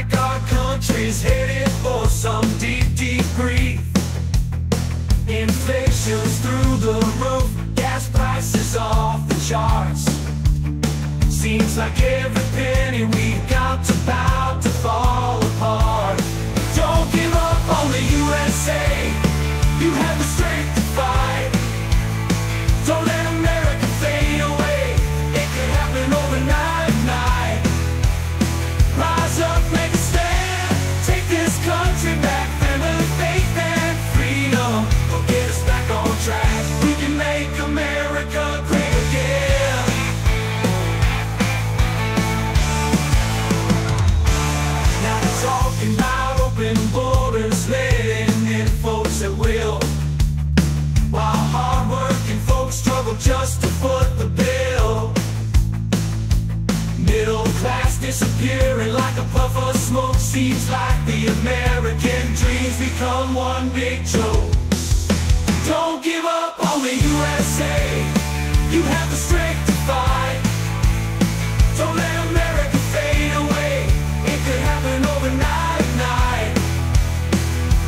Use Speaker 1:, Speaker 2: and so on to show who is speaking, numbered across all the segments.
Speaker 1: like our country's headed for some deep, deep grief. Inflation's through the roof, gas prices off the charts. Seems like every penny we got smoke. Seems like the American dreams become one big joke. Don't give up on the USA. You have the strength to fight. Don't let America fade away. It could happen overnight. Night.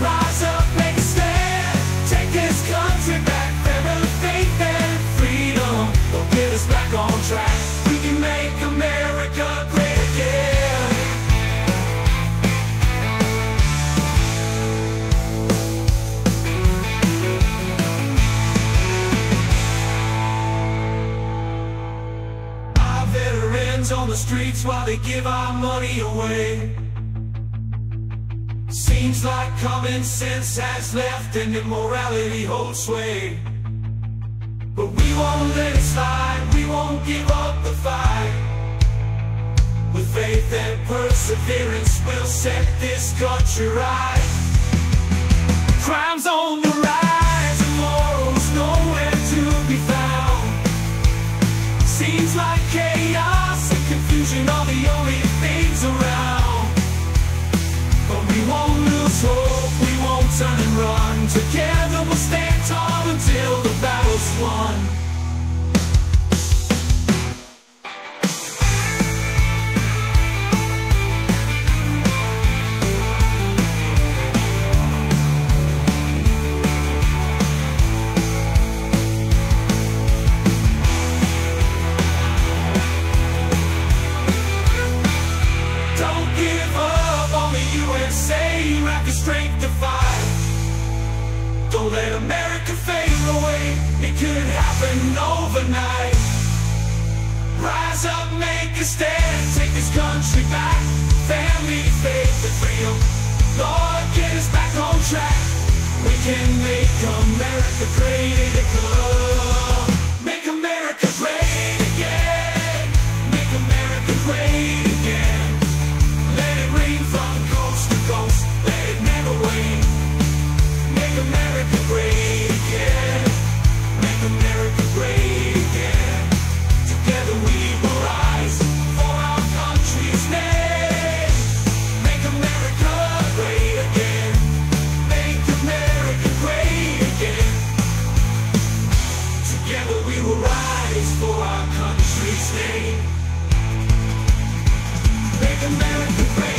Speaker 1: Rise up, make a stand. Take this country back. On the streets while they give our money away. Seems like common sense has left and immorality holds sway. But we won't let it slide, we won't give up the fight. With faith and perseverance, we'll set this country right. Crime's on the rise morals nowhere to be found. Seems like are the only things around. But we won't lose hope, we won't turn and run. Together we'll stand tall until strength to fight. Don't let America fade away. It could happen overnight. Rise up, make a stand. Take this country back. Family, faith, and freedom. Lord, get us back on track. We can make America great again. Hey.